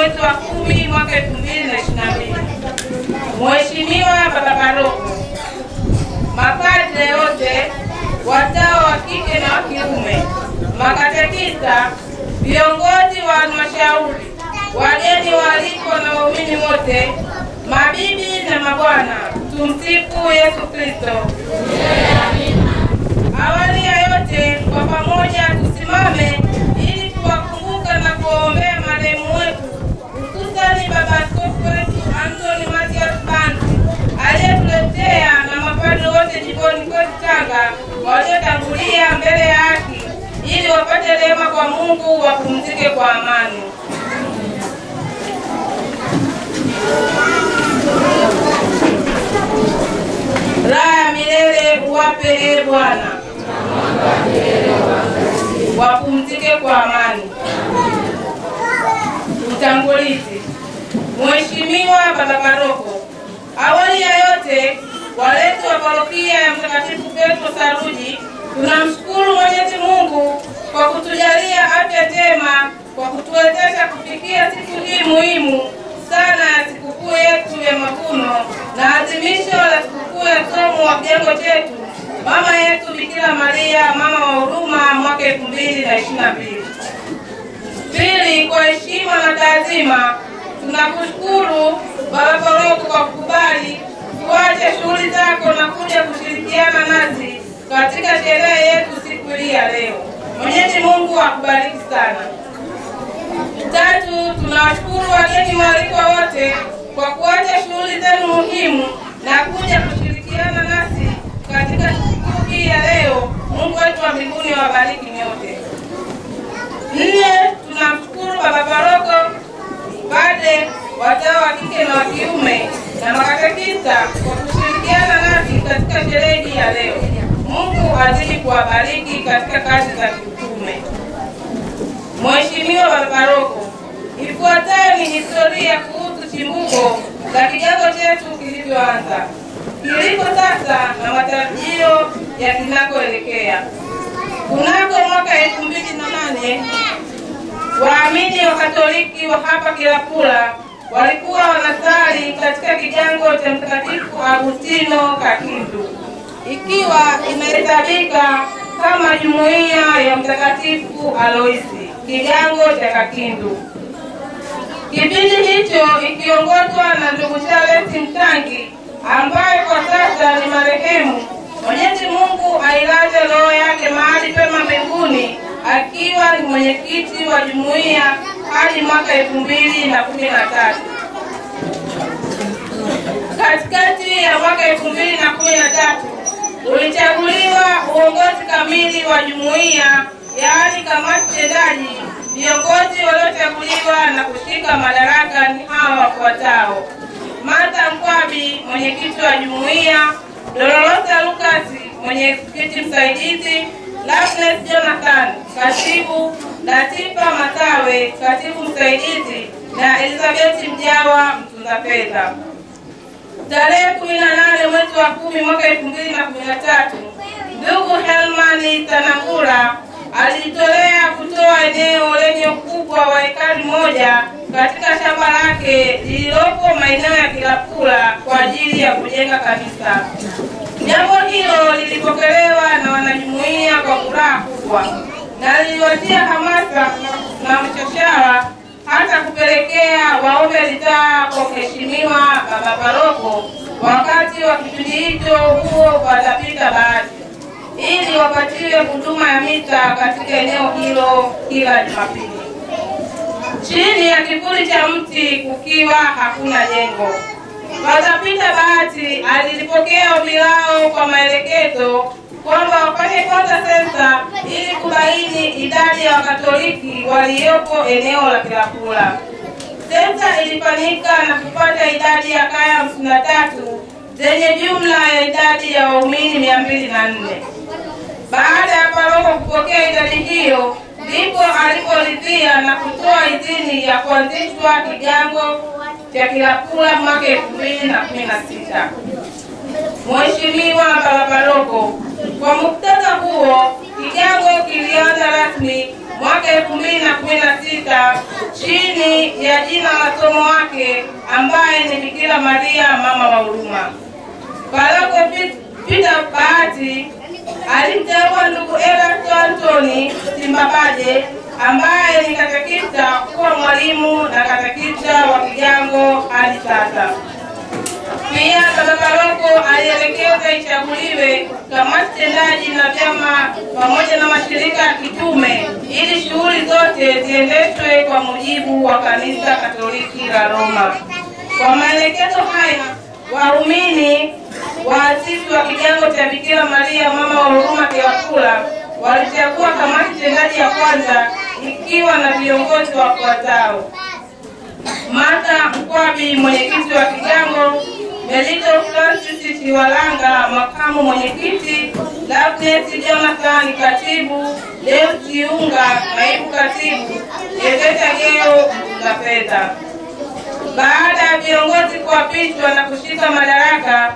mwezi wa kumi mwaka elfu mbili na ishirini na mbili. Mheshimiwa Baba Paroko, mapadre yote, watawa wa kike na wa kiume, makatekista, viongozi wa halmashauri, wageni waliko na waumini wote, mabibi na mabwana, tumsifu Yesu Kristo. Awali ya yote, kwa pamoja tusimame ili kuwakumbuka na kuwaombea marehemu wetu, hususani Baba Askofu wetu Anthony Mathias Banzi aliyetuletea na mapadri wote jimboni kwetu Tanga waliotangulia mbele ya haki ili wapate rehema kwa Mungu, wapumzike kwa amani. Raha ya milele uwape e Bwana, wapumzike kwa amani. Utangulizi. Mheshimiwa Baba Paroko, awali ya yote, walezi wa parokia ya Mtakatifu Petro Saruji, tunamshukuru Mwenyezi Mungu kwa kutujalia afya njema, kwa kutuwezesha kufikia siku hii muhimu sana ya sikukuu yetu ya mavuno na adhimisho la sikukuu ya somo wa kijango chetu mama yetu Bikira Maria, mama wa huruma, mwaka elfu mbili na ishirini na mbili. Pili, kwa heshima na taazima tunakushukuru Baba Paroko kwa kukubali kuacha shughuli zako na kuja kushirikiana nasi katika sherehe yetu siku hii ya leo. Mwenyezi Mungu akubariki sana. Tatu, tunawashukuru wageni waalikwa wote kwa kuacha shughuli zenu muhimu na kuja kushirikiana nasi katika siku hii ya leo. Mungu wetu wa mbinguni awabariki nyote. Nne, tunamshukuru Baba Paroko, Bade, watawa wa kike na wa kiume na makatekista kwa kushirikiana nasi katika sherehe hii ya leo. Mungu azidi kuwabariki katika kazi za kiutume. Mheshimiwa Baba Paroko, ifuatayo ni historia kuhusu chimbuko la kijango chetu kilivyoanza, kilipo sasa na matarajio ya kinakoelekea. Kunako mwaka elfu mbili na nane waamini wa Katoliki wa hapa kilakula walikuwa wanasali katika kijango cha Mtakatifu Agustino Kakindu, ikiwa inahesabika kama jumuiya ya Mtakatifu Aloisi kijango cha Kakindu. Kipindi hicho ikiongozwa na ndugu Charles Mtangi ambaye kwa sasa ni marehemu. Mwenyezi Mungu ailaze roho yake mahali pema mbinguni, akiwa ni mwenyekiti wa jumuiya hadi mwaka elfu mbili na kumi na tatu. Katikati ya mwaka elfu mbili na kumi na tatu ulichaguliwa uongozi kamili wa jumuiya, yaani kamati tendaji. Viongozi waliochaguliwa na kushika madaraka ni hawa wafuatao: Martha Mkwabi, mwenyekiti wa jumuiya, Dolorosa Lucas, mwenyekiti msaidizi, Lasnes Jonathan, katibu, Latifa Matawe, katibu msaidizi. Na Elizabeth Mjawa, mtunza fedha. Tarehe kumi na nane mwezi wa kumi mwaka elfu mbili na kumi na tatu ndugu Helmani Tanangura alijitolea kutoa eneo lenye ukubwa wa ekari moja katika shamba lake lililopo maeneo ya kilakula kwa ajili ya kujenga kanisa. Jambo hilo lilipokelewa na wanajumuiya kwa furaha kubwa na liliwatia hamasa na mchoshara hata kupelekea waombe ridhaa kwa Mheshimiwa Baba Paroko wakati wa kipindi hicho huo watapita baadhi ili wapatiwe huduma ya mita katika eneo hilo kila Jumapili chini ya kivuli cha mti kukiwa hakuna jengo. Watapita Bahati alilipokea ombi lao kwa maelekezo kwamba wafanye kwanza sensa ili kubaini idadi ya Wakatoliki waliopo eneo la Kilakula. Sensa ilifanyika na kupata idadi ya kaya hamsini na tatu zenye jumla ya idadi ya waumini mia mbili na nne. Baada ya paroko kupokea idadi hiyo, ndipo aliporidhia na kutoa idhini ya kuanzishwa kigango cha Kilapula mwaka elfu mbili na kumi na sita. Mheshimiwa Paroko, kwa muktadha huo kigango kilianza rasmi mwaka elfu mbili na kumi na sita chini ya jina la somo wake ambaye ni Bikira Maria mama wa huruma. Paroko Peter Bahati alimteua ndugu Erasto Antoni Simbabaje ambaye ni katekista kuwa mwalimu na katekista wa Kigango hadi sasa. Pia baba paroko alielekeza ichaguliwe kamati tendaji na vyama pamoja na mashirika ya kitume ili shughuli zote ziendeshwe kwa mujibu wa kanisa Katoliki la Roma. Kwa maelekezo haya, waumini waasisi wa kigango cha Bikira Maria mama wa huruma Kiwakula walichagua kamati tendaji ya kwanza ikiwa na viongozi wafuatao: Martha Mkwabi, mwenyekiti wa kigango Melito Francis Chiwalanga, makamu mwenyekiti, Loveness Jonathan, katibu, Deus Kiunga, naibu katibu, Yeveta Geo, mtunza fedha. Baada ya viongozi kuapishwa na kushika madaraka,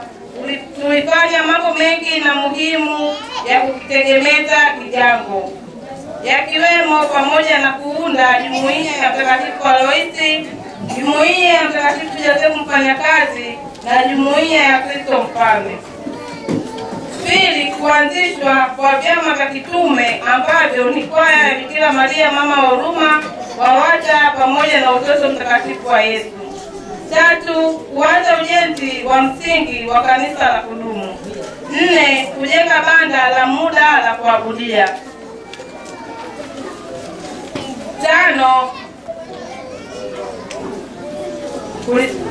tulifanya mambo mengi na muhimu ya kutegemeza kigango, yakiwemo pamoja na kuunda jumuiya ya Mtakatifu Aloisi, jumuiya ya Mtakatifu Josefu Mfanyakazi na jumuiya ya Kristo Mfalme. Pili, kuanzishwa kwa vyama vya kitume ambavyo ni kwaya ya Bikira Maria mama wa huruma, WAWATA pamoja na utoto mtakatifu wa Yesu. Tatu, kuanza ujenzi wa msingi wa kanisa la kudumu. Nne, kujenga banda la muda la kuabudia. Tano,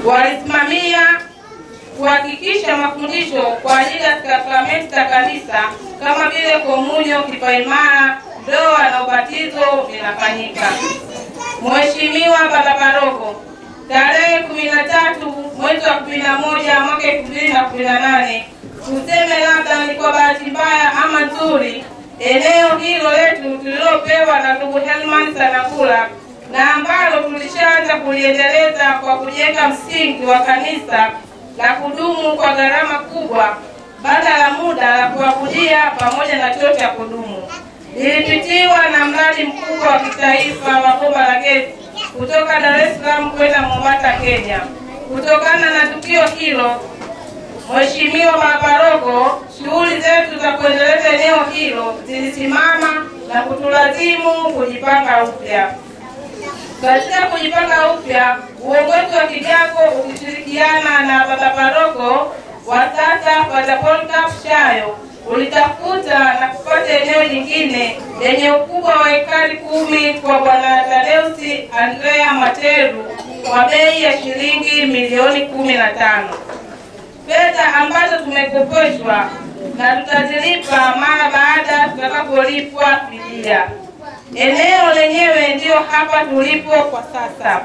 walisimamia kuhakikisha mafundisho kwa ajili ya sakramenti za kanisa kama vile komunyo, kipaimara, ndoa na ubatizo vinafanyika. Mheshimiwa Baba Paroko, tarehe kumi na tatu mwezi wa kumi na moja mwaka elfu mbili na kumi na nane tuseme labda ni kwa bahati mbaya ama nzuri, eneo hilo letu tulilopewa na ndugu Helman Sanakula na ambalo tulishaanza kuliendeleza kwa kujenga msingi wa kanisa la kudumu kwa gharama kubwa, banda la muda la kuabudia pamoja na choo cha kudumu. Lilipitiwa na mradi mkubwa wa kitaifa wa kutoka Dar es Salaam kwenda Mombasa, Kenya. Kutokana na tukio hilo, Mheshimiwa Baba Paroko, shughuli zetu za kuendeleza eneo hilo zilisimama na kutulazimu kujipanga upya. Katika kujipanga upya, uongozi wa kijako ukishirikiana na baba paroko wa sasa Padre Polycarp Shayo na kupata yenye ukubwa wa ekari kumi kwa bwana Tadeusi Andrea Materu kwa bei ya shilingi milioni kumi na tano, fedha ambazo tumekopeshwa na tutazilipa mara baada tutakapolipwa fidia. Eneo lenyewe ndiyo hapa tulipo kwa sasa,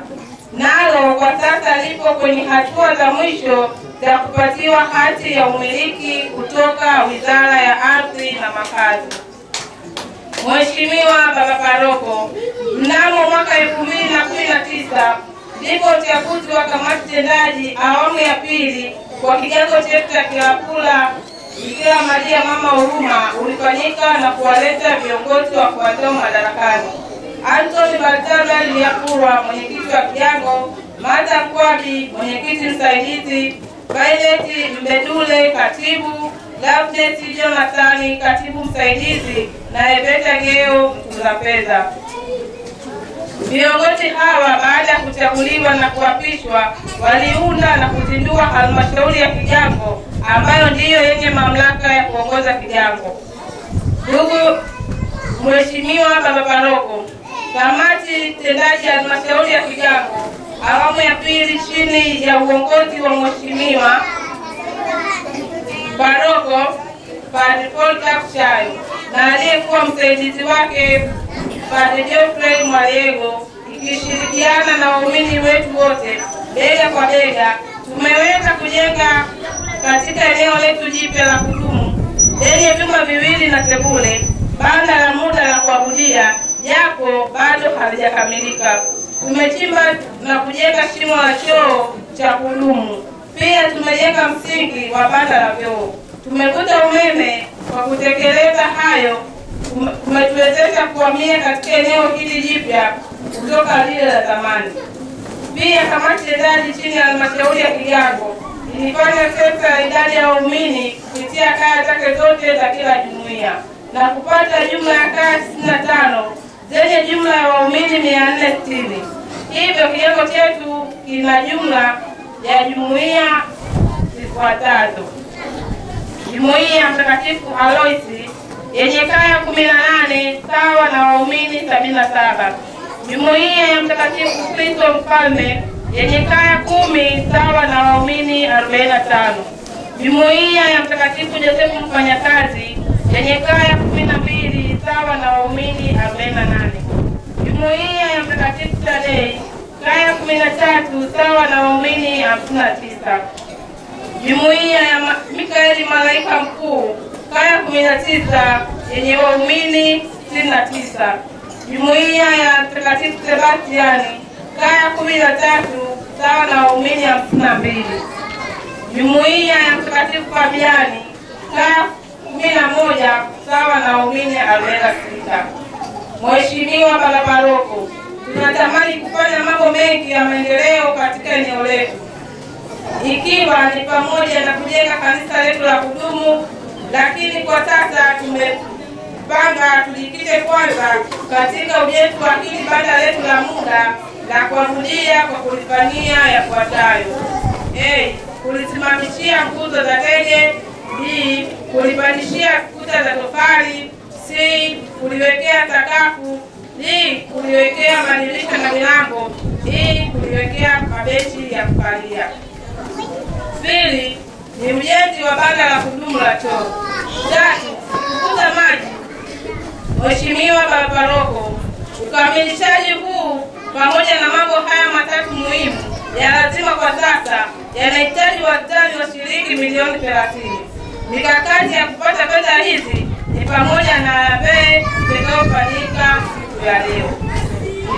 nalo kwa sasa lipo kwenye hatua za mwisho za kupatiwa hati ya umiliki kutoka Wizara ya Ardhi na Makazi. Mheshimiwa Baba Paroko, mnamo mwaka elfu mbili na kumi na tisa ndipo uchaguzi wa kamati tendaji awamu ya pili kwa kigango chetu cha Kilapula Bikira Maria mama huruma ulifanyika na kuwaleta viongozi wa wafuatao madarakani: Anthony Baltazar Liakurwa, mwenyekiti wa kigango, Martha Kwabi, mwenyekiti msaidizi, Violet Mbedule, katibu, Loveness Jonathan, katibu msaidizi na Ebeta Ngeo mtunza fedha. Viongozi hawa baada ya kuchaguliwa na kuapishwa waliunda na kuzindua halmashauri ya kigango ambayo ndiyo yenye mamlaka ya kuongoza kigango. Ndugu Mheshimiwa Baba Paroko, kamati tendaji ya halmashauri ya kigango awamu ya pili chini ya uongozi wa Mheshimiwa Paroko Padri Polycarp Shayo na aliyekuwa msaidizi wake Padre Geoffrey Mwayego, ikishirikiana na waumini wetu wote bega kwa bega tumeweza kujenga katika eneo letu jipya la kudumu lenye vyumba viwili na sebule, banda la muda la kuabudia, japo bado halijakamilika. Tumechimba na kujenga shimo la choo cha kudumu. Pia tumejenga msingi wa banda la vyoo. tumekuta umeme. Kwa kutekeleza hayo, umetuwezesha kumetuwezesha kuhamia katika eneo hili jipya kutoka lile la zamani. Pia kamati tendaji chini ya halmashauri ya Kigango ilifanya sensa ya idadi ya waumini kupitia kaya zake zote za kila jumuiya na kupata jumla ya kaya 65 zenye jumla ya waumini 460. Hivyo kigango chetu kina jumla ya jumuiya zifuatazo: jumuiya ya Mtakatifu Aloisi yenye kaya 18 sawa na waumini 77 jumuiya ya Mtakatifu Kristo Mfalme yenye kaya kumi sawa na waumini 45 jumuiya ya Mtakatifu Josefu Mfanyakazi yenye kaya kumi na mbili sawa na waumini 48 jumuiya ya Mtakatifu Tadei kaya kumi na tatu sawa na waumini 59 jumuiya ya Mikaeli Malaika Mkuu kaya 19 yenye waumini 69 jumuiya ya Mtakatifu Sebastiani kaya 13 sawa na waumini 52 jumuiya ya Mtakatifu Fabiani kaya 11 sawa na waumini 46 Mheshimiwa Baba Paroko, tunatamani kufanya mambo mengi ya maendeleo katika eneo letu ikiwa ni pamoja na kujenga kanisa letu la kudumu, lakini kwa sasa tumepanga tujikite kwanza katika ujenzi wa hili banda letu la muda la kuabudia kwa kulifanyia yafuatayo: A. kulisimamishia nguzo za tege; B. kulipandishia kuta za tofali; C. kuliwekea sakafu; D. kuliwekea madirisha na milango; E. kuliwekea mabenchi ya kukalia. Pili ni ujenzi wa banda la kudumu la choo. Tatu, kukuza maji. Mheshimiwa Baba Paroko, ukamilishaji huu pamoja na mambo haya matatu muhimu ya lazima kwa sasa yanahitaji wastani wa shilingi milioni 30. Mikakati ya kupata fedha hizi ni pamoja na harambee itakayofanyika siku ya leo.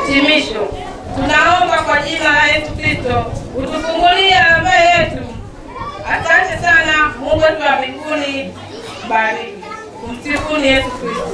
Hitimisho, tunaomba kwa jina la Yesu Kristo utufungulie ambaye yetu. Asante sana. Mungu wa mbinguni bariki. Tumsifuni Yesu Kristo.